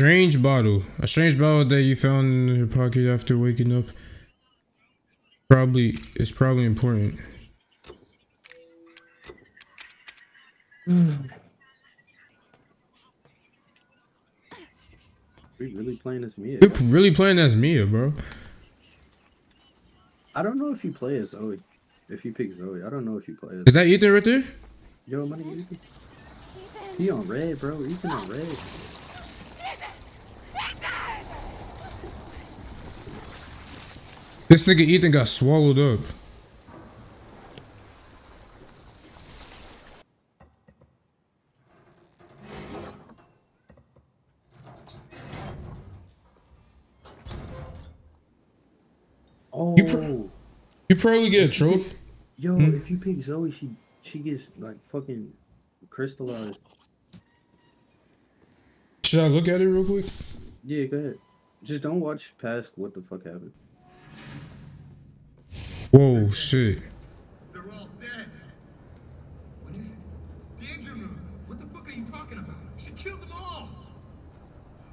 strange bottle. A strange bottle that you found in your pocket after waking up. Probably it's probably important. We really playing as Mia. You're really playing as Mia, bro. I don't know if you play as Zoe. If you pick Zoe, I don't know if you play as. Is that Ethan right there? Yo, money, Ethan. He on red, bro. Ethan on red. This nigga Ethan got swallowed up. Oh, You pr- You probably get a trophy. yo, Hmm? if you pick Zoe, she she gets like fucking crystallized. Should I look at it real quick? Yeah, go ahead. Just don't watch past what the fuck happened. Whoa, shit. They're all dead. What is it? The engine room. What the fuck are you talking about? She killed them all.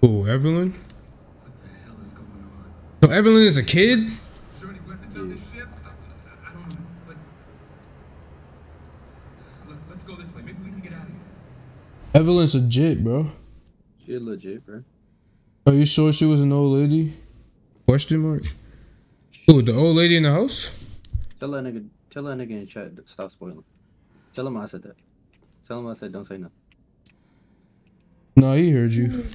Oh, Eveline. What the hell is going on? So Eveline is a kid? Is there any weapons on this ship? I, I, I don't know, but Let, let's go this way. Maybe we can get out of here. Eveline's legit, bro. She legit, bro. Are you sure she was an old lady? Question mark. Oh, the old lady in the house? Tell that nigga, tell that nigga in chat, stop spoiling. Tell him I said that. Tell him I said don't say nothing. No, he heard you.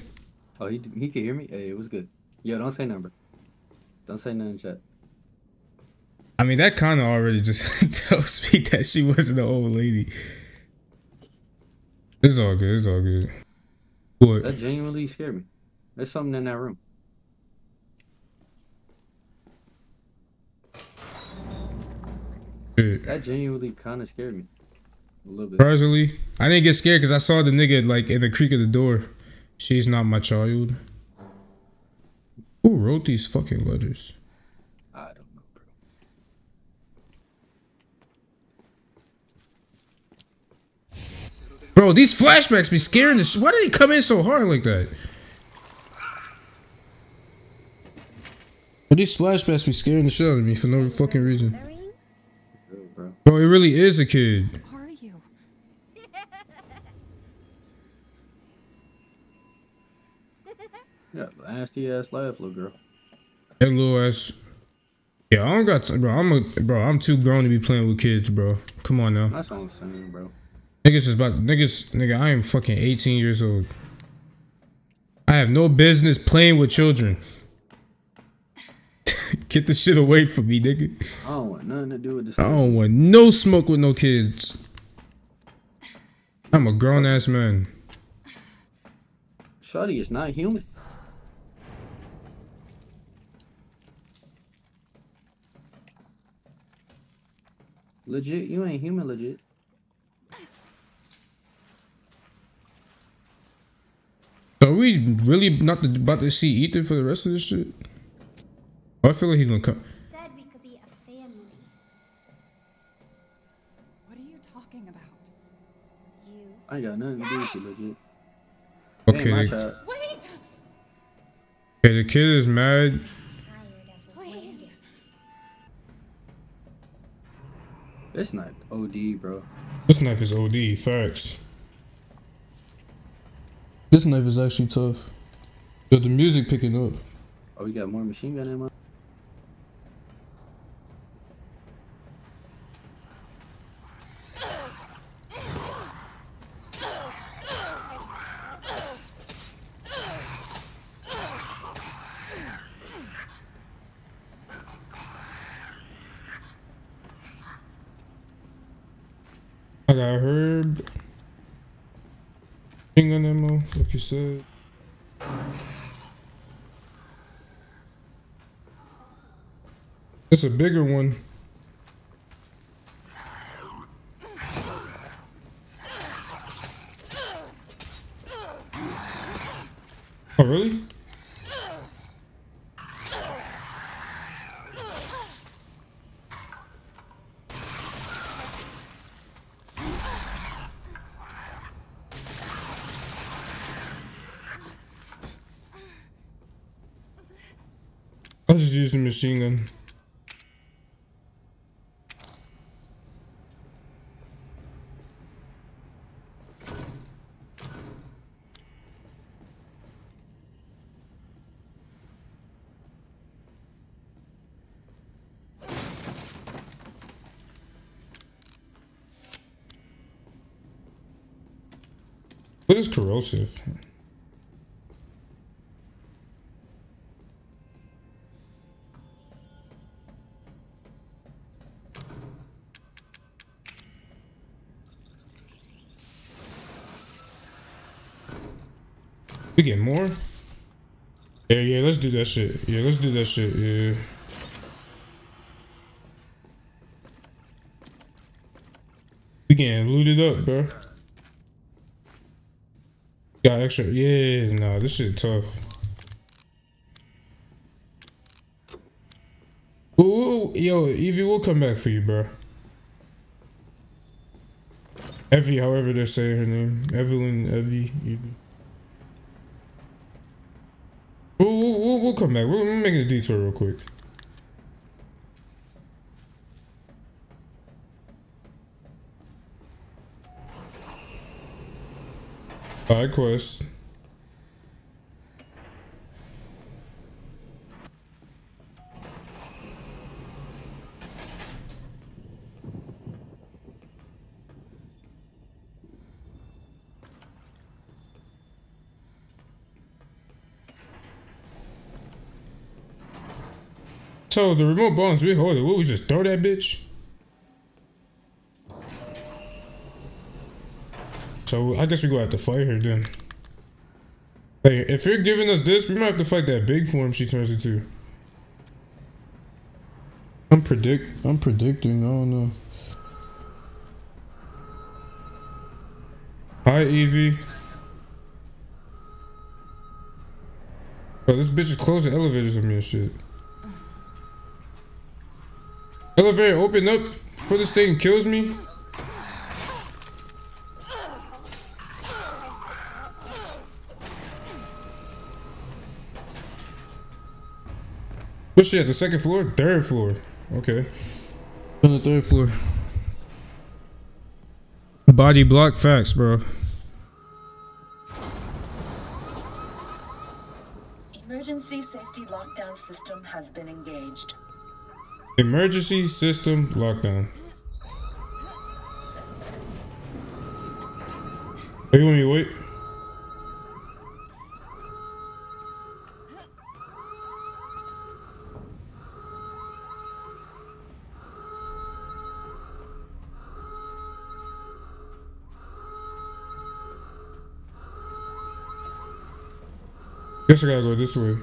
Oh, he he can hear me. Hey, it was good. Yo, don't say nothing, bro. Don't say nothing in chat. I mean, that kind of already just tells me that she wasn't an old lady. It's all good. It's all good. What? That genuinely scared me. There's something in that room. Shit. That genuinely kind of scared me. A little bit. Surprisingly, I didn't get scared because I saw the nigga like in the creak of the door. She's not my child. Who wrote these fucking letters? I don't know, bro. Bro, these flashbacks be scaring the sh- Why did they come in so hard like that? But these flashbacks be scaring the shit out of me for no fucking reason. Real, bro. Bro, it really is a kid. Who are you? Yeah, nasty ass laugh, little girl. That little ass. Yeah, I don't got. T- bro, I'm a bro. I'm too grown to be playing with kids, bro. Come on now. That's what I'm saying, bro. Niggas is about niggas. Nigga, I am fucking 18 years old. I have no business playing with children. Get the shit away from me, nigga. I don't want nothing to do with this. I don't want no smoke with no kids. I'm a grown ass man. Shawty is not human. Legit, you ain't human, legit. Are we really not about to see Ethan for the rest of this shit? I feel like he's gonna come. said we could be a family. What are you talking about? You I got nothing to do with you, legit. Okay, Ain't the, child. Wait! okay, the kid is mad. tired of Please! This not OD, bro. This knife is OD. Facts. This knife is actually tough. But the music picking up. Oh, we got more machine gun ammo. I got herb. Machine gun ammo, like you said. It's a bigger one. Oh, really? I'll just use the machine gun. What is corrosive? We get more? Yeah, yeah, let's do that shit. Yeah, let's do that shit, yeah. We getting looted up, bro. Got extra. Yeah, nah, this shit tough. Ooh, yo, Evie, we'll come back for you, bro. Evie, however they say her name. Eveline, Evie, Evie. We'll, we'll, we'll come back. We'll make a detour real quick. Side quest. So the remote bombs we hold it. What we just throw that bitch? So I guess we go have to fight her then. Hey, if you're giving us this, we might have to fight that big form she turns into. I'm predict I'm predicting, I don't know. Hi Evie. Bro, this bitch is closing elevators on me and shit. Elevator open up before this thing kills me. What's she at? The second floor? Third floor. Okay. On the third floor. Body block facts, bro. Emergency safety lockdown system has been engaged. Emergency system lockdown. Are you want me to wait? Guess I gotta go this way.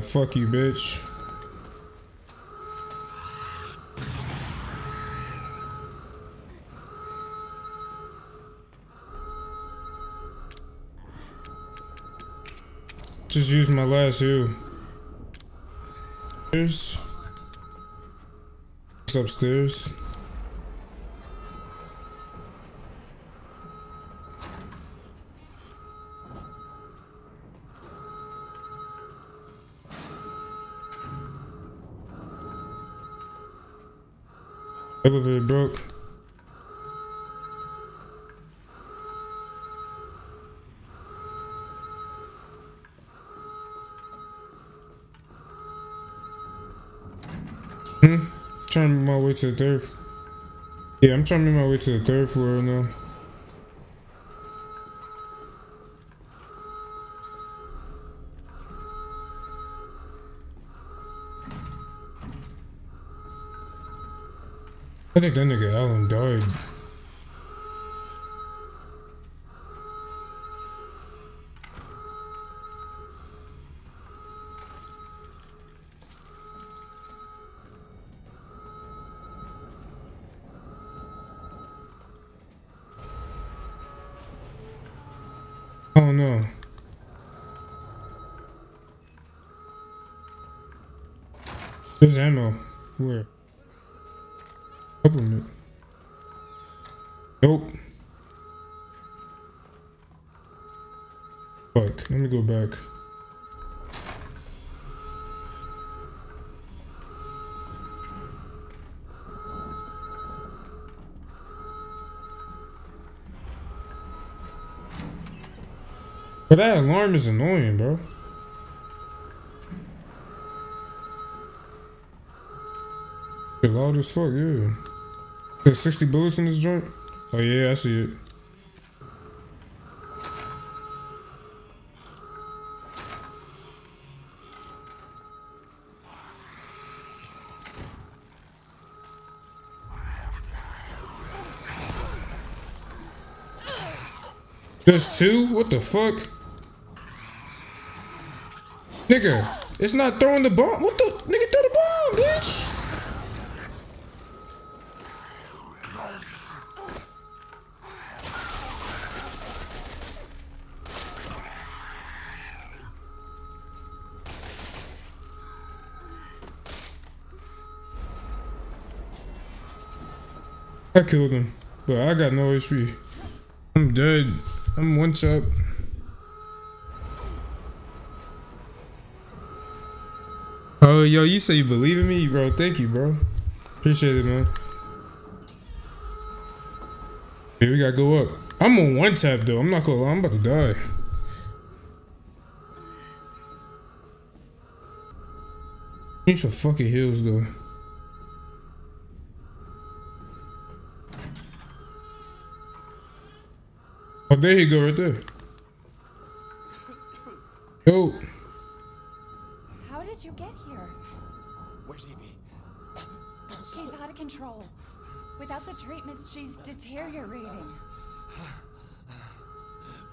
Fuck you, bitch. Just use my last it's upstairs. Elevator broke. Hmm. Trying my way to the third. Yeah, I'm trying to make my way to the third floor now. think that nigga Alan died. Oh no. There's ammo. Where? Supplement. Nope. Fuck. Let me go back. But that alarm is annoying, bro. Loud as fuck, yeah. There's 60 bullets in this joint? Oh yeah, I see it. There's two? What the fuck? Nigga, it's not throwing the bomb. What the? Nigga, throw the bomb, bitch. I killed him, but I got no HP. I'm dead. I'm one shot. Oh, yo, you say you believe in me, bro. Thank you, bro. Appreciate it, man. Here we gotta go up. I'm on one tap though. I'm not gonna lie. I'm about to die. Need some fucking heals though. There you go, right there. Yo, How did you get here? Where's Evie? She's out of control. Without the treatments, she's deteriorating.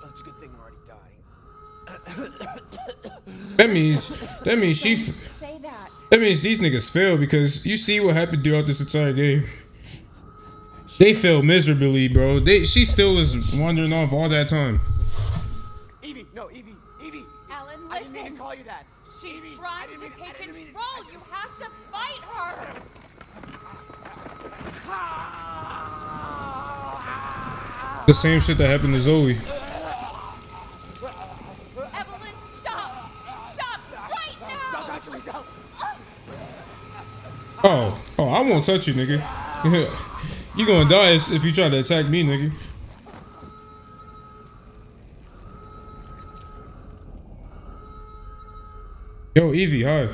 Well, it's a good thing we're already dying. that means that means she. f- Say that. That means these niggas fail because you see what happened throughout this entire game. They failed miserably, bro. They she still was wandering off all that time. Evie, no, Evie, Evie. Alan, I didn't mean to call you that. She's Evie, trying to mean- take didn't to- control. You have to fight her. The same shit that happened to Zoe. Eveline, stop! Stop right Don't touch me, don't. Oh, oh, I won't touch you, nigga. you gonna die if you try to attack me, nigga. Yo, Evie, hi.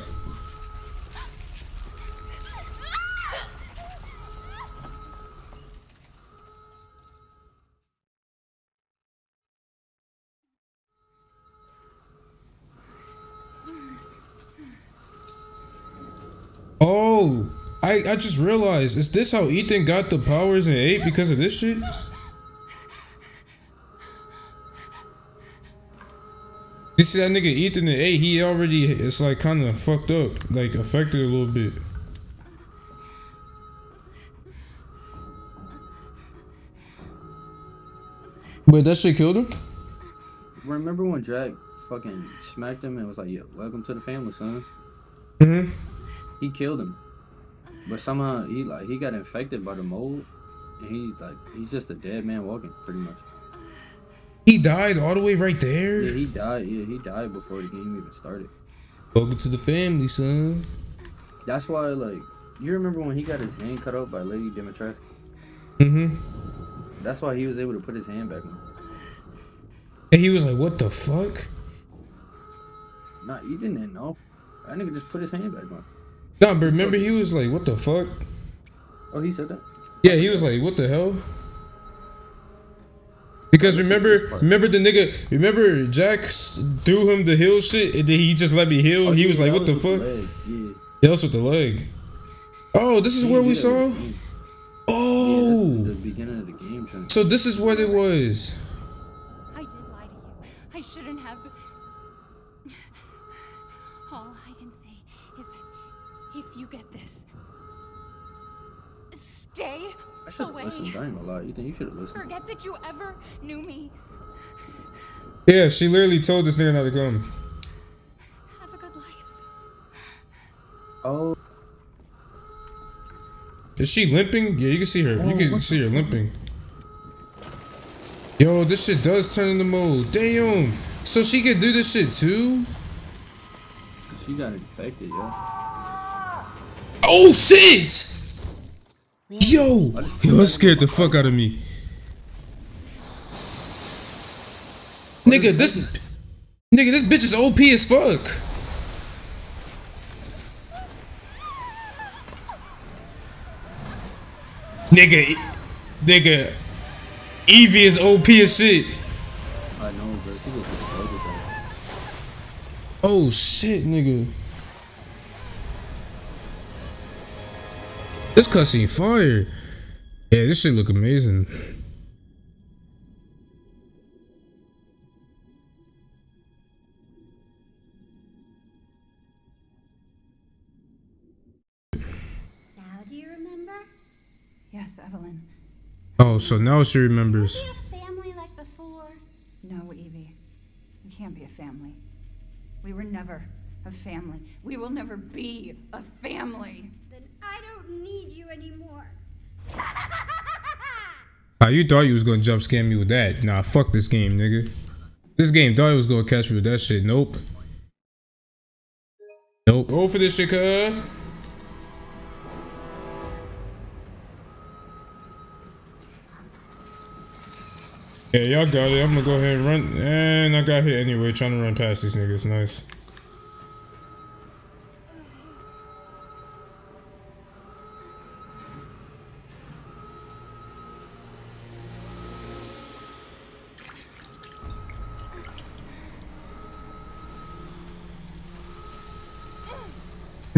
Oh, I I just realized. Is this how Ethan got the powers in eight because of this shit? You see that nigga Ethan in eight? He already it's like kind of fucked up, like affected a little bit. Wait, that shit killed him? Remember when Jack fucking smacked him and was like, yo, welcome to the family, son." Mm-hmm. He killed him, but somehow he like he got infected by the mold, and he's like he's just a dead man walking, pretty much. He died all the way right there. Yeah, he died. Yeah, he died before the game even started. Welcome to the family, son. That's why, like, you remember when he got his hand cut off by Lady Dimitrescu? Mm-hmm. That's why he was able to put his hand back on. And he was like, "What the fuck?" Nah, you didn't know. That nigga just put his hand back on. Nah, but remember he was like, "What the fuck?" Oh, he said that. Yeah, he was like, "What the hell?" Because remember, remember the nigga, remember Jack threw him the heal shit, and then he just let me heal. Oh, he yeah, was like, "What the fuck?" leg, Yeah. Yeah, with the leg. Oh, this is where we Yeah, saw. yeah, that's oh. the Oh, beginning of the game. So this is what it was. Stay I should have away. listened. I ain't gonna lie. Ethan, you should have listened. Forget that you ever knew me. Yeah, she literally told this nigga not to come. Have a good life. Oh, Is she limping? Yeah, you can see her. You can see her limping. Yo, this shit does turn into mold. Damn. So she could do this shit too? she got infected, yo. Oh shit! Yo! Yo, that scared the fuck out of me. Nigga, this Nigga, this bitch is OP as fuck. Nigga, nigga, Evie is OP as shit. I know, bro. She was. Oh shit, nigga. This cutscene fire. Yeah, this shit look amazing. Now do you remember? Yes, Eveline. Oh, so now she remembers. Be a family like before. No, Evie. We can't be a family. We were never a family. We will never be a family. Need you anymore. Ah, you thought you was gonna jump scare me with that. Nah, fuck this game, nigga. This game thought it was gonna catch me with that shit. Nope. Nope. Go for this shit, cuz. Yeah, y'all got it. I'm gonna go ahead and run. And I got hit anyway, trying to run past these niggas. Nice.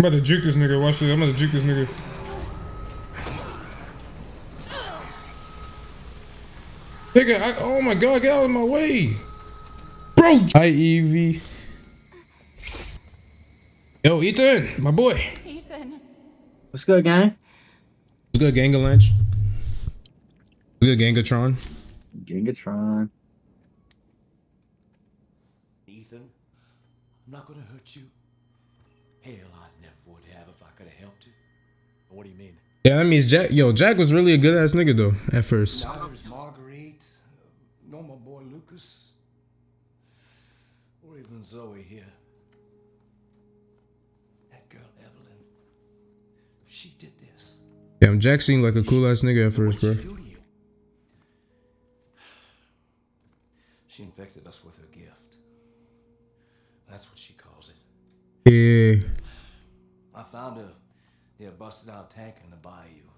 I'm about to juke this nigga. Watch this. I'm about to juke this nigga. Nigga, I, oh my god, get out of my way. Bro. Hi, Evie. Yo, Ethan, my boy. Ethan. What's good, gang? What's good, Gangalanch? What's good, Gangatron? Gigatron. Ethan, I'm not gonna hurt you. Hell, I never would have if I could have helped you. What do you mean? Yeah, that means Jack. Yo, Jack was really a good ass nigga though at first. Marguerite, nor my boy Lucas, or even Zoe here. That girl Eveline, she did this. Damn, Jack seemed like a cool ass nigga at first, bro. What'd she do to you? She infected us with her gift. That's what she calls it. Yeah. I found her near a busted out tank in the bayou.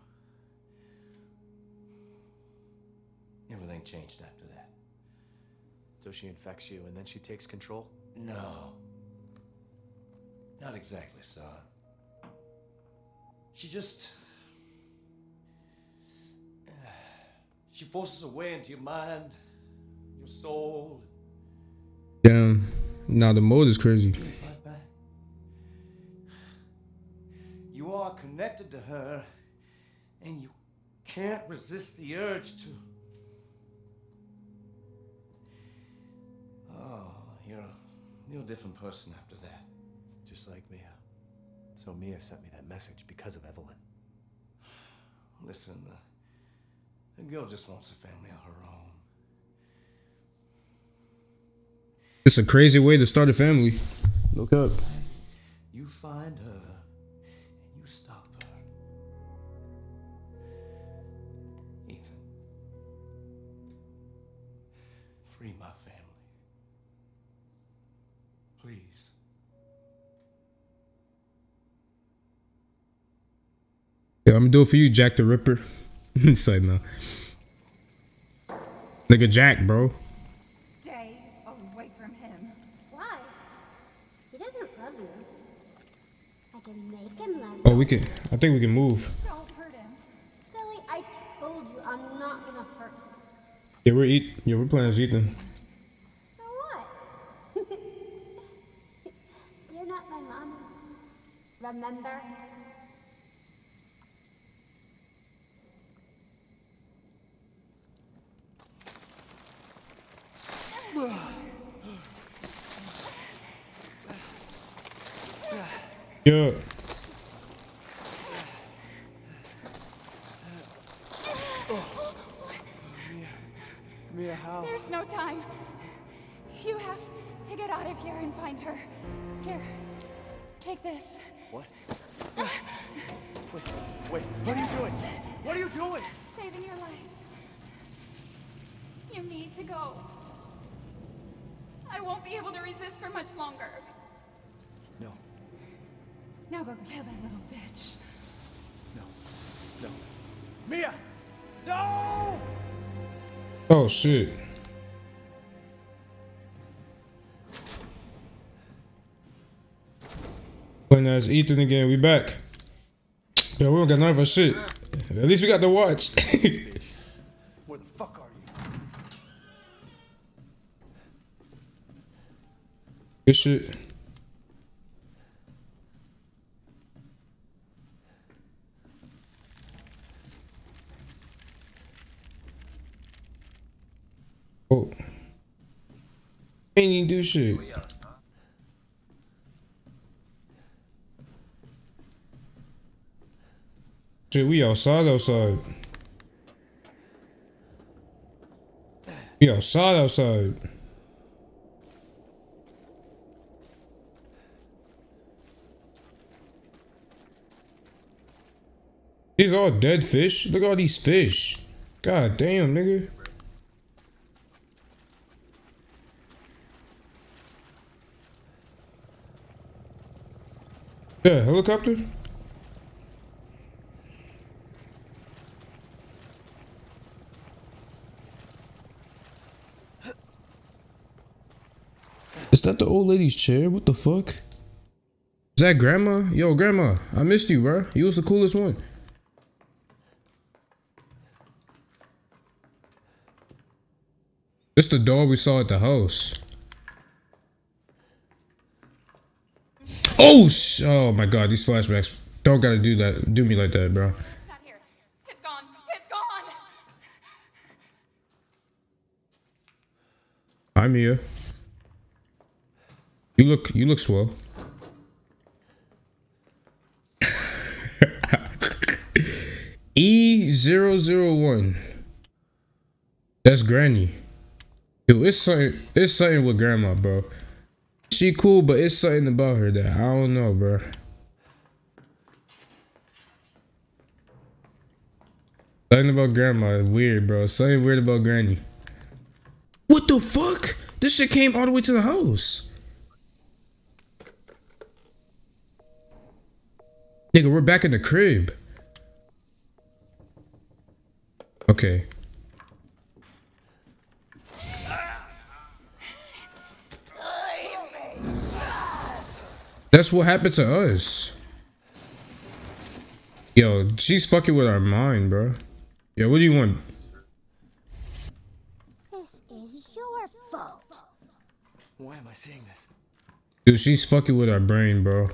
Everything changed after that. So she infects you and then she takes control? No. Not exactly, son. She just. She forces her way into your mind, your soul, Damn. Now the mold is crazy. Connected to her, and you can't resist the urge to. Oh, you're a, you're a different person after that. Just like Mia. So Mia sent me that message because of Eveline. Listen, uh, the girl just wants a family of her own. It's a crazy way to start a family. Look up. You find Yeah, I'm gonna do it for you, Jack the Ripper. Say no. Nigga Jack, bro. Stay away from him. Why? He doesn't love you. I can make him love oh, you. Oh, we can. I think we can move. Don't hurt him. Silly, I told you I'm not gonna hurt him. Yeah, we're eat. Yeah, we're playing as Ethan. So what? You're not my mama. Remember? Yeah. Mia, how? There's no time. You have to get out of here and find her. Here, take this. What? Wait, wait, what are you doing? What are you doing? Saving your life. You need to go. I won't be able to resist for much longer. No, Now go kill that little bitch. no, no. Mia! No! Oh shit. Playing as Ethan again. We back. Yeah, we don't got none of our shit. At least we got the watch. Shit. Oh. Ain't even do shit. Shit, we outside outside. We outside outside. These all dead fish. Look at all these fish. God damn, nigga. Yeah, helicopter? Is that the old lady's chair? What the fuck? Is that grandma? Yo, grandma, I missed you, bro. You was the coolest one. The dog we saw at the house. Oh, sh oh my god, these flashbacks don't gotta do that, do me like that, bro. It's here. Gone. It's gone. Hi, Mia. You look, you look swell. E001. That's Granny. Yo, it's something, it's something with Grandma, bro. She cool, but it's something about her that I don't know, bro. Something about Grandma, weird, bro. Something weird about Granny. What the fuck? This shit came all the way to the house. Nigga, we're back in the crib. Okay. That's what happened to us. Yo, she's fucking with our mind, bro. Yo, what do you want? This is your fault. Why am I seeing this? Dude, she's fucking with our brain, bro.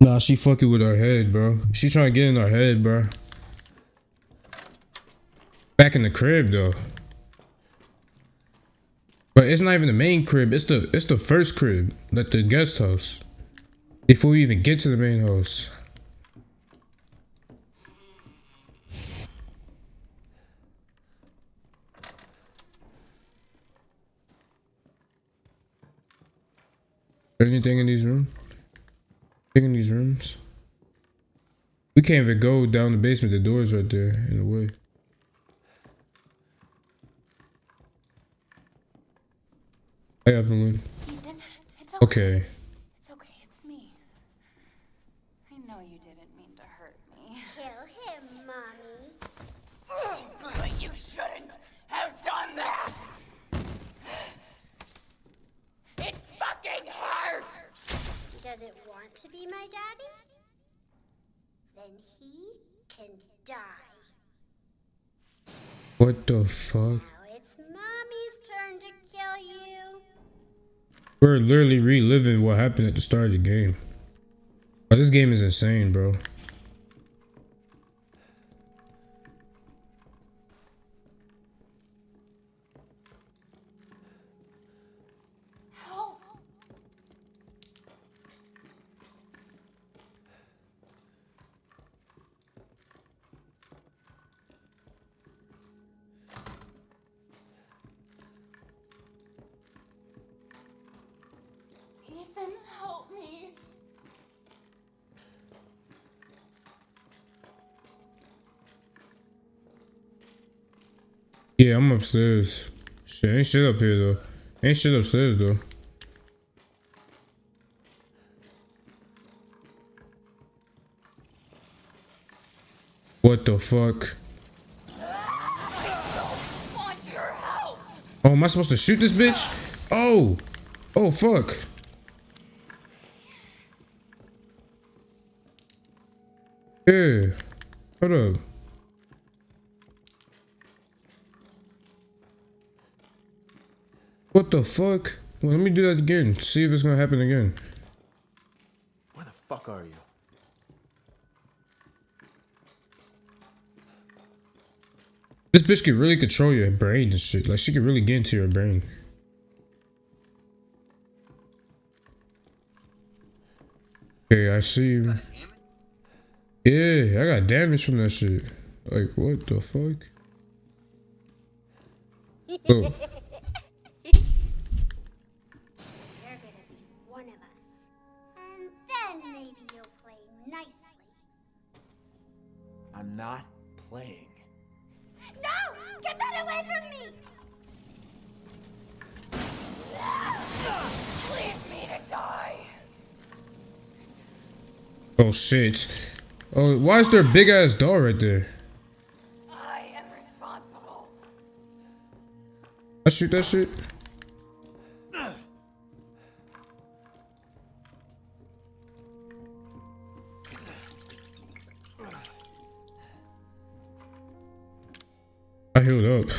Nah, she fucking with our head, bro. She trying to get in our head, bro. Back in the crib, though. But it's not even the main crib. It's the it's the first crib, like the guest house. Before we even get to the main house. Anything in these rooms? Anything in these rooms? We can't even go down the basement. The door's right there in the way. Hi, Eveline. Ethan, it's okay. Okay. It's okay. It's me. I know you didn't mean to hurt me. Kill him, Mommy. Oh, But you shouldn't have done that. It fucking hurts. Does it want to be my daddy? Then he can die. What the fuck? We're literally reliving what happened at the start of the game. Oh, this game is insane, bro. Yeah, I'm upstairs. Shit, ain't shit up here though. Ain't shit upstairs though. What the fuck? Oh, am I supposed to shoot this bitch? Oh! Oh, fuck. Yeah. Hold up. What the fuck? Well, let me do that again. See if it's gonna happen again. Where the fuck are you? This bitch can really control your brain and shit. Like, she can really get into your brain. Okay, I see you. Yeah, I got damage from that shit. Like, what the fuck? Oh, oh shit. Oh, why is there a big ass door right there? I am responsible. I shoot that shit? I healed up.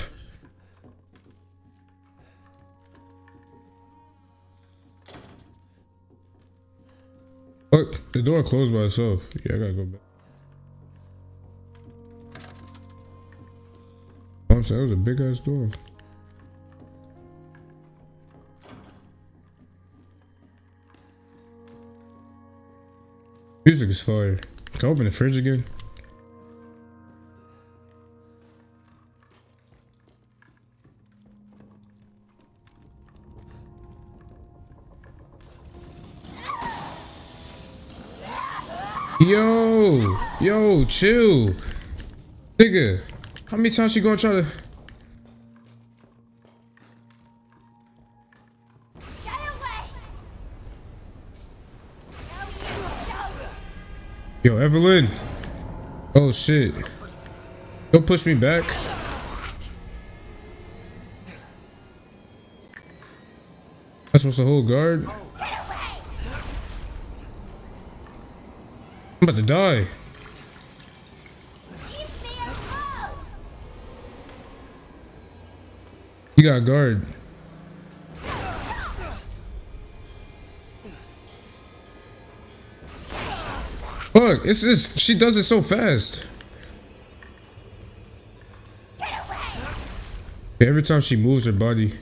The door closed by itself. Yeah, I gotta go back. I'm saying, it was a big ass door. Music is fire. Can I open the fridge again? Yo, yo, chill. Nigga, how many times she gonna try to... You! Yo, Eveline. Oh, shit. Don't push me back. I'm supposed to hold guard? I'm about to die. You got guard. Look, it's just, she does it so fast. Every time she moves her body.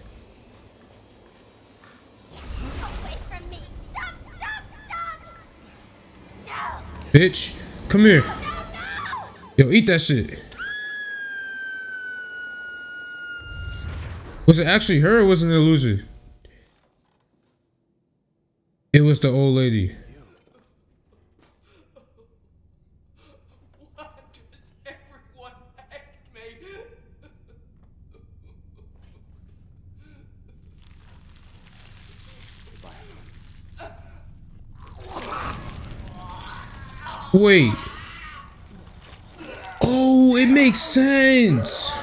Bitch, come here. Yo, eat that shit. Was it actually her or was it an illusion? It was the old lady. Wait. Oh, it makes sense.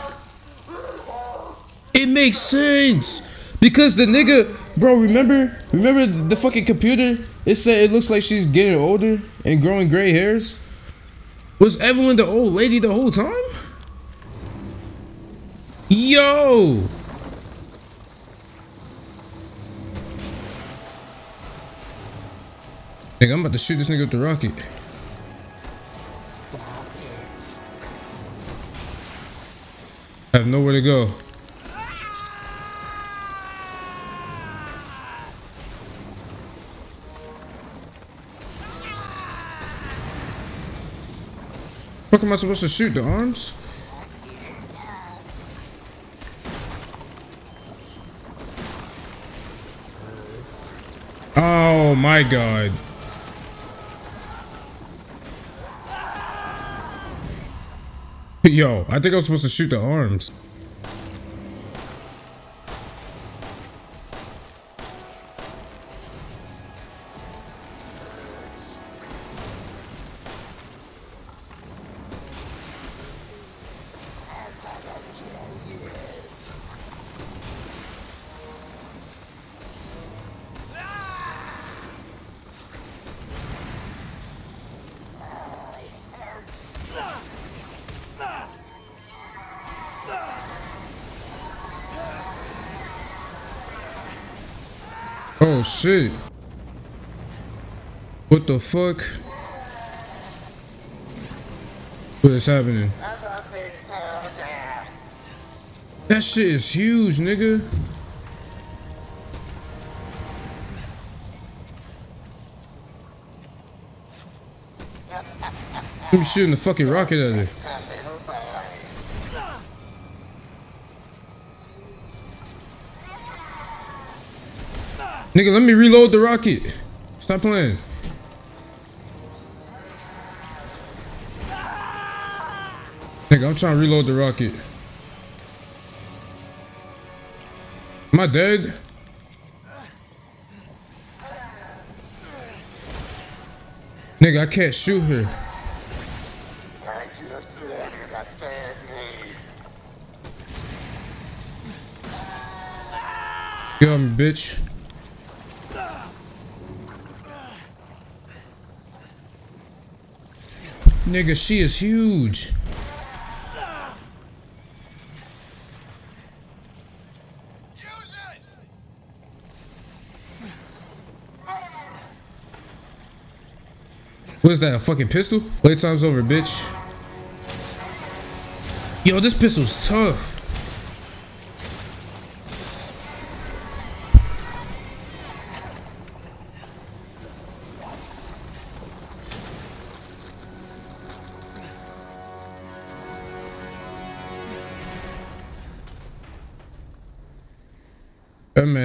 It makes sense. Because the nigga, bro, remember? Remember the fucking computer? It said it looks like she's getting older and growing gray hairs. Was Eveline the old lady the whole time? Yo! Nigga, I'm about to shoot this nigga with the rocket. I have nowhere to go. Fuck am I supposed to shoot? The arms? Oh my god. Yo, I think I was supposed to shoot the arms. Oh shit. What the fuck? What is happening? That shit is huge, nigga. I'm shooting the fucking rocket at it. Nigga, let me reload the rocket. Stop playing. Nigga, I'm trying to reload the rocket. Am I dead? Nigga, I can't shoot her. Me, bitch. Nigga, she is huge. What is that, a fucking pistol? Playtime's over, bitch. Yo, this pistol's tough.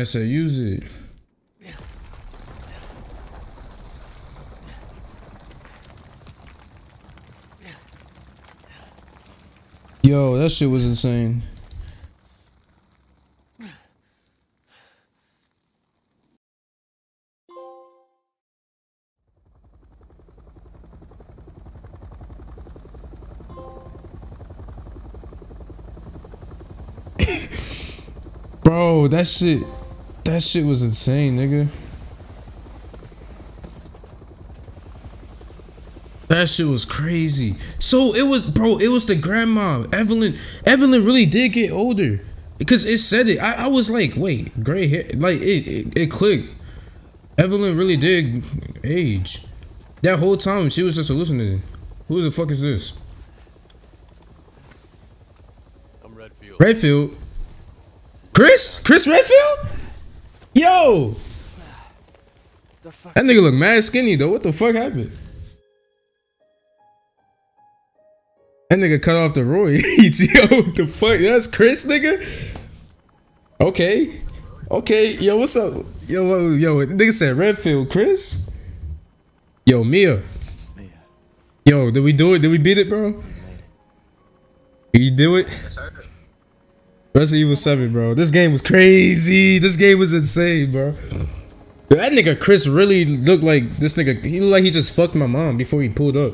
Man said use it. Yo, that shit was insane. Bro, that shit, that shit was insane, nigga. That shit was crazy. So it was, bro. It was the grandma, Eveline. Eveline really did get older because it said it. I, I was like, wait, gray hair, like it, it, it clicked. Eveline really did age. That whole time she was just hallucinating. Who the fuck is this? I'm Redfield. Redfield. Chris? Chris Redfield? Yo! That nigga look mad skinny though. What the fuck happened? That nigga cut off the roids. Yo, what the fuck? That's Chris, nigga? Okay. Okay. Yo, what's up? Yo, yo, yo, nigga said Redfield, Chris? Yo, Mia. Mia. Yo, did we do it? Did we beat it, bro? Did you do it? Resident Evil 7, bro. This game was crazy. This game was insane, bro. Yo, that nigga Chris really looked like this nigga. He looked like he just fucked my mom before he pulled up.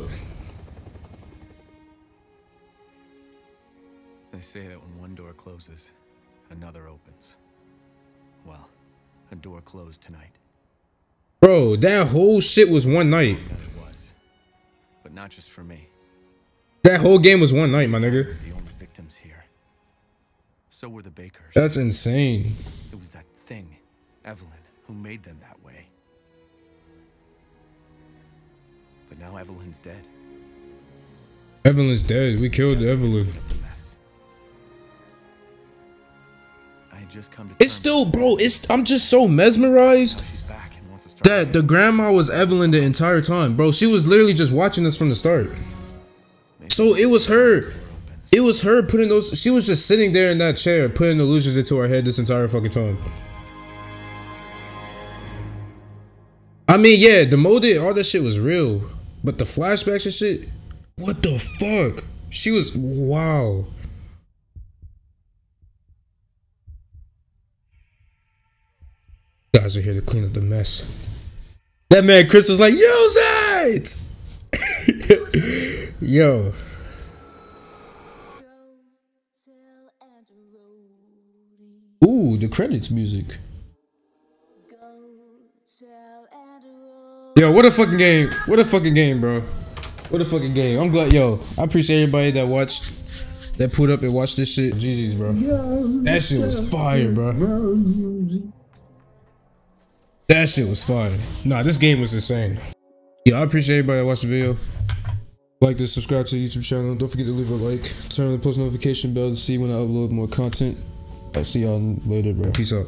They say that when one door closes, another opens. Well, a door closed tonight. Bro, that whole shit was one night. That was. But not just for me. That whole game was one night, my nigga. So were the Bakers. That's insane. It was that thing, Eveline, who made them that way. But now Eveline's dead. Eveline's dead. We killed Eveline. I just come to It's still, bro. It's I'm just so mesmerized with- she's back and wants to start that the grandma was Eveline the entire time, bro. She was literally just watching us from the start. So it was her. It was her putting those. She was just sitting there in that chair, putting illusions into our head this entire fucking time. I mean, yeah, the molded, all that shit was real. But the flashbacks and shit, what the fuck? She was wow. Guys are here to clean up the mess. That man Chris was like, "Yo, it! Yo. Ooh, the credits music. Yo, what a fucking game. What a fucking game, bro. What a fucking game. I'm glad, yo, I appreciate everybody that watched, that put up and watched this shit. GG's, bro. That shit was fire, bro. That shit was fire. Nah, this game was insane. Yeah, I appreciate everybody that watched the video. Like this, subscribe to the YouTube channel. Don't forget to leave a like. Turn on the post notification bell to see when I upload more content. I'll see y'all later, bro. Peace out.